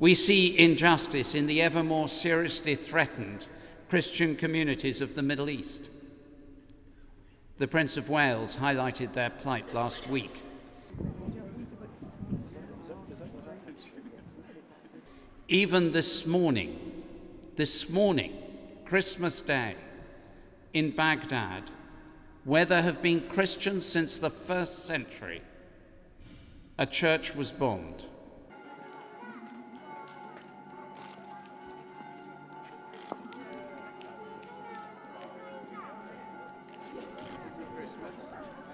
We see injustice in the ever more seriously threatened Christian communities of the Middle East. The Prince of Wales highlighted their plight last week. Even this morning, this morning, Christmas Day, in Baghdad, where there have been Christians since the first century, a church was bombed. Christmas.